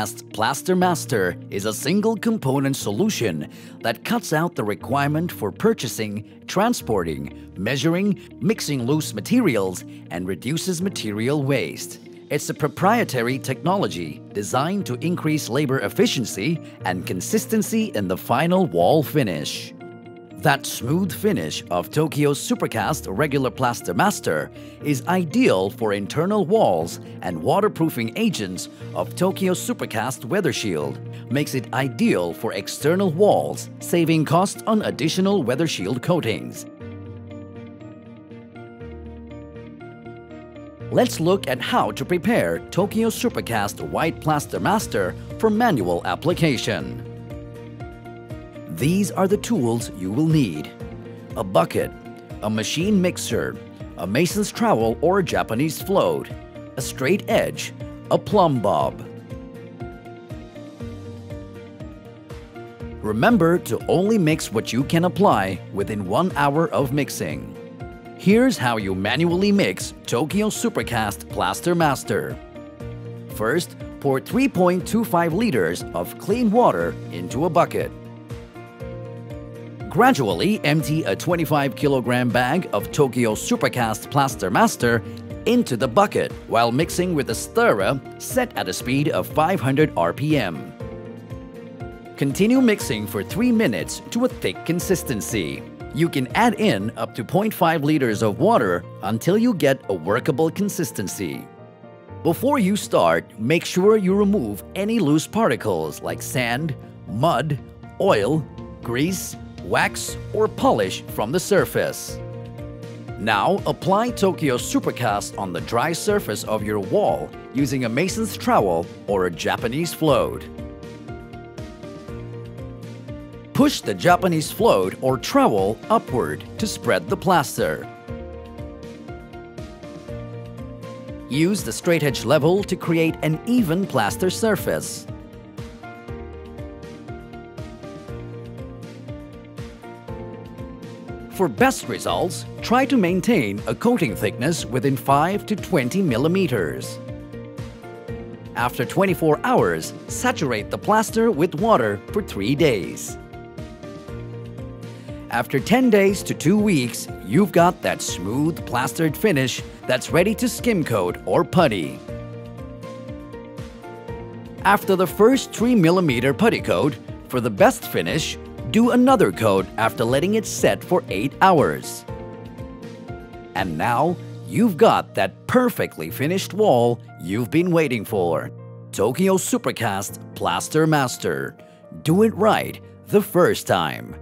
Supercast Plaster Master is a single component solution that cuts out the requirement for purchasing, transporting, measuring, mixing loose materials, and reduces material waste. It's a proprietary technology designed to increase labor efficiency and consistency in the final wall finish. That smooth finish of Tokyo Supercast Regular Plaster Master is ideal for internal walls and waterproofing agents of Tokyo Supercast Weather Shield makes it ideal for external walls, saving cost on additional weather shield coatings. Let's look at how to prepare Tokyo Supercast White Plaster Master for manual application. These are the tools you will need. A bucket, a machine mixer, a mason's trowel or a Japanese float, a straight edge, a plumb bob. Remember to only mix what you can apply within one hour of mixing. Here's how you manually mix Tokyo Supercast Plaster Master. First, pour 3.25 liters of clean water into a bucket. Gradually empty a 25 kilogram bag of Tokyo Supercast Plaster Master into the bucket while mixing with a stirrer set at a speed of 500 RPM. Continue mixing for 3 minutes to a thick consistency. You can add in up to 0.5 liters of water until you get a workable consistency. Before you start, make sure you remove any loose particles like sand, mud, oil, grease, wax, or polish from the surface. Now apply Tokyo Supercast on the dry surface of your wall using a mason's trowel or a Japanese float. Push the Japanese float or trowel upward to spread the plaster. Use the straight edge level to create an even plaster surface. For best results, try to maintain a coating thickness within 5 to 20 millimeters. After 24 hours, saturate the plaster with water for 3 days. After 10 days to 2 weeks, you've got that smooth plastered finish that's ready to skim coat or putty. After the first 3 millimeter putty coat, for the best finish, do another coat after letting it set for 8 hours. And now, you've got that perfectly finished wall you've been waiting for. Tokyo Supercast Plaster Master. Do it right the first time.